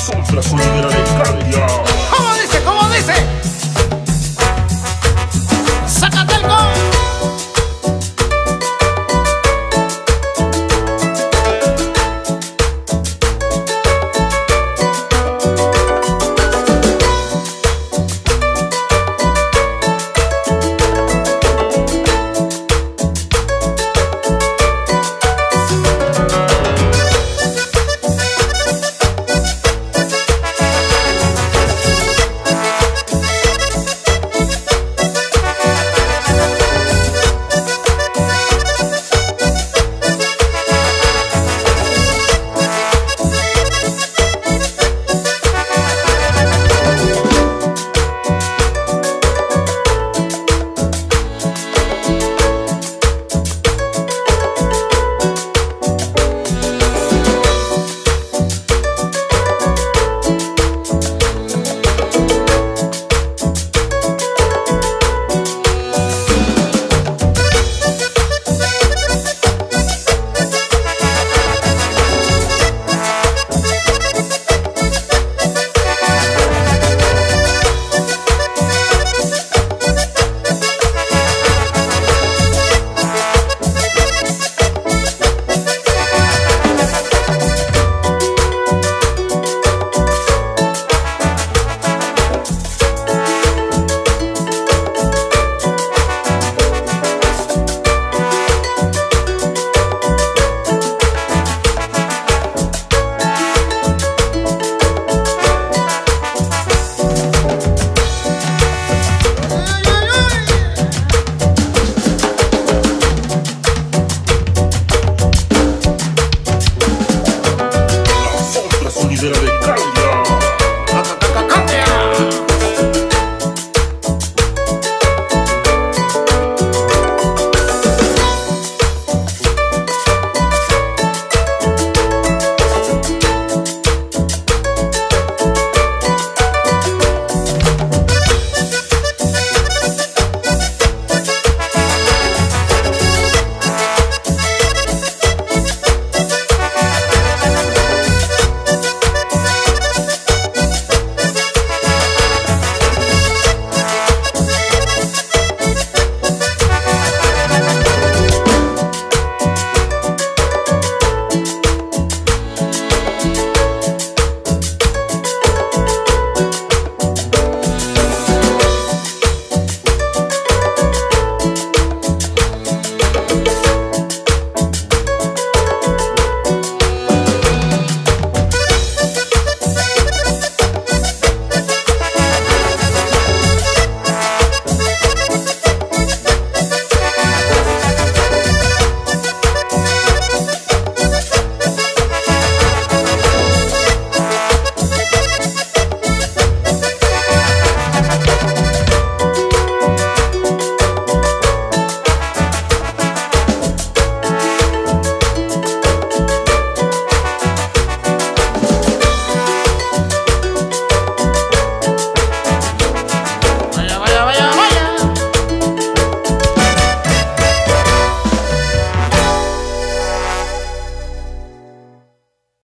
sombras liberaré Ils étaient avec